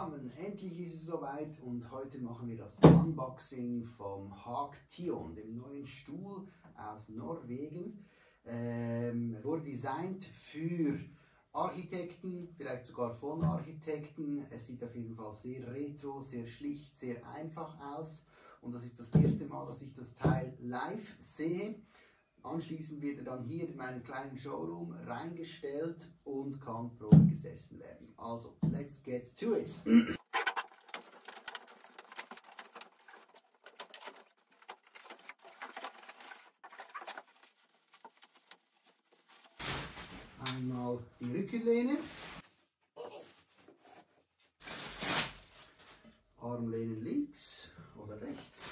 zusammen, endlich ist es soweit und heute machen wir das Unboxing vom Hag Tion, dem neuen Stuhl aus Norwegen. Ähm, er wurde designt für Architekten, vielleicht sogar von Architekten. Er sieht auf jeden Fall sehr retro, sehr schlicht, sehr einfach aus und das ist das erste Mal, dass ich das Teil live sehe. Anschließend wird er dann hier in meinen kleinen Showroom reingestellt und kann Probe gesessen werden. Also, let's get to it. Einmal die Rückenlehne. Armlehnen links oder rechts.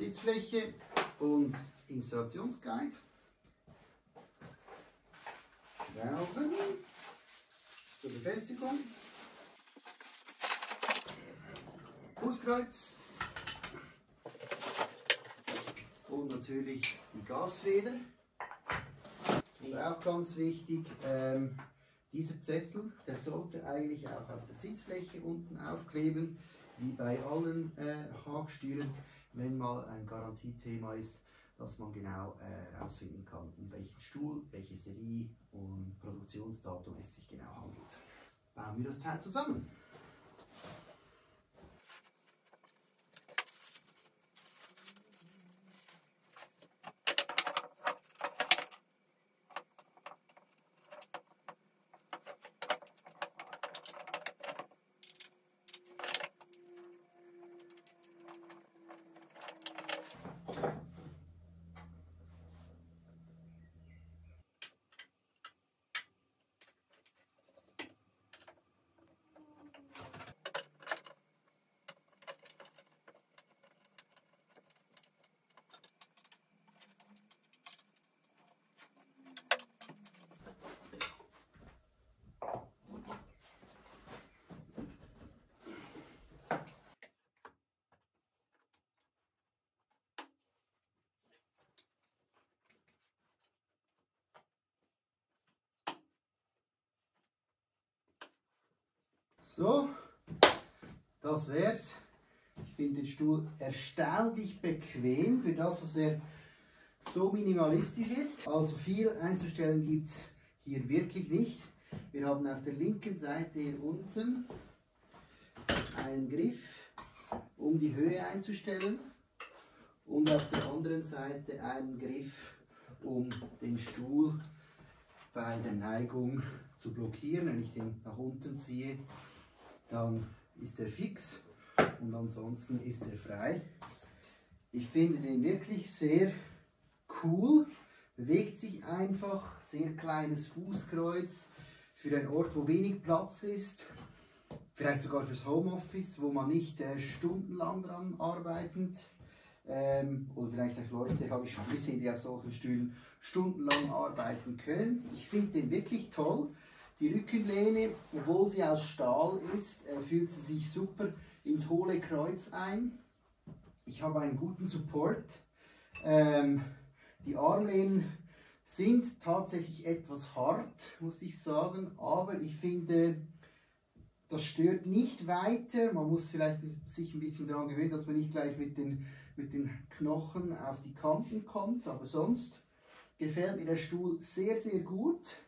Sitzfläche und Installationsguide. Schrauben zur Befestigung. Fußkreuz. Und natürlich die Gasfeder. Und auch ganz wichtig, ähm, dieser Zettel, der sollte eigentlich auch auf der Sitzfläche unten aufkleben, wie bei allen äh, Hagstühlen, wenn mal ein Garantiethema ist, dass man genau herausfinden äh, kann, um welchen Stuhl, welche Serie und Produktionsdatum es sich genau handelt. Bauen wir das Teil zusammen. So, das wär's. Ich finde den Stuhl erstaunlich bequem für das, was er so minimalistisch ist. Also viel einzustellen gibt es hier wirklich nicht. Wir haben auf der linken Seite hier unten einen Griff, um die Höhe einzustellen und auf der anderen Seite einen Griff, um den Stuhl bei der Neigung zu blockieren. Wenn ich den nach unten ziehe, dann ist er fix und ansonsten ist er frei. Ich finde den wirklich sehr cool, bewegt sich einfach, sehr kleines Fußkreuz für einen Ort, wo wenig Platz ist, vielleicht sogar fürs Homeoffice, wo man nicht äh, stundenlang dran arbeitet. Ähm, oder vielleicht auch Leute, habe ich schon gesehen, die auf solchen Stühlen stundenlang arbeiten können. Ich finde den wirklich toll. Die Rückenlehne, obwohl sie aus Stahl ist, äh, fühlt sie sich super ins hohle Kreuz ein. Ich habe einen guten Support. Ähm, die Armlehnen sind tatsächlich etwas hart, muss ich sagen, aber ich finde, das stört nicht weiter. Man muss vielleicht sich ein bisschen daran gewöhnen, dass man nicht gleich mit den, mit den Knochen auf die Kanten kommt, aber sonst gefällt mir der Stuhl sehr, sehr gut.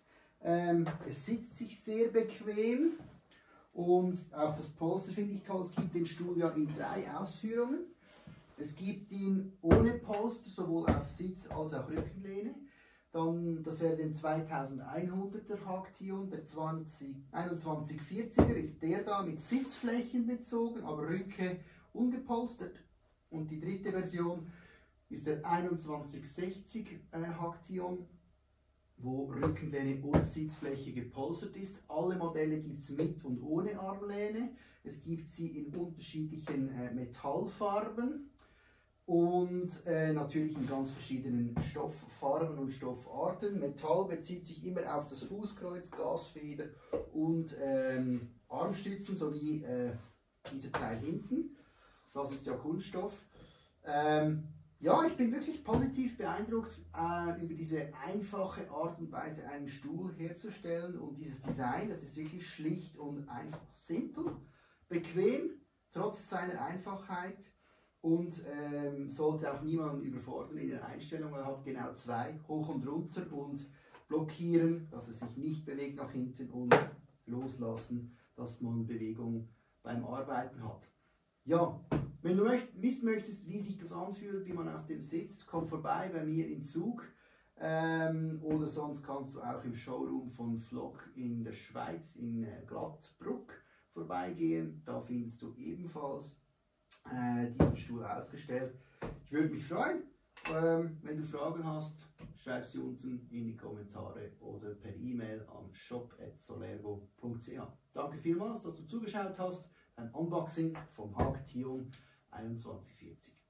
Ähm, es sitzt sich sehr bequem und auch das Polster finde ich toll. Es gibt den Stuhl ja in drei Ausführungen. Es gibt ihn ohne Polster, sowohl auf Sitz als auch Rückenlehne. Dann, das wäre den 2100er Haktion, der 20, 2140er ist der da mit Sitzflächen bezogen, aber Rücke ungepolstert. Und die dritte Version ist der 2160 äh, Haktion wo Rückenlehne und Sitzfläche gepolstert ist. Alle Modelle gibt es mit und ohne Armlehne. Es gibt sie in unterschiedlichen äh, Metallfarben und äh, natürlich in ganz verschiedenen Stofffarben und Stoffarten. Metall bezieht sich immer auf das Fußkreuz, Gasfeder und ähm, Armstützen sowie äh, dieser Teil hinten. Das ist ja Kunststoff. Ähm, ja, ich bin wirklich positiv beeindruckt äh, über diese einfache Art und Weise, einen Stuhl herzustellen und dieses Design, das ist wirklich schlicht und einfach simpel, bequem, trotz seiner Einfachheit und ähm, sollte auch niemanden überfordern in der Einstellung. Er hat genau zwei, hoch und runter und blockieren, dass er sich nicht bewegt nach hinten und loslassen, dass man Bewegung beim Arbeiten hat. Ja, wenn du wissen möchtest, wie sich das anfühlt, wie man auf dem sitzt, komm vorbei bei mir in Zug. Ähm, oder sonst kannst du auch im Showroom von Flock in der Schweiz in äh, Glattbruck vorbeigehen. Da findest du ebenfalls äh, diesen Stuhl ausgestellt. Ich würde mich freuen, ähm, wenn du Fragen hast, schreib sie unten in die Kommentare oder per E-Mail an shop.solergo.ch. Danke vielmals, dass du zugeschaut hast. Ein Unboxing vom Haag Tion 2140.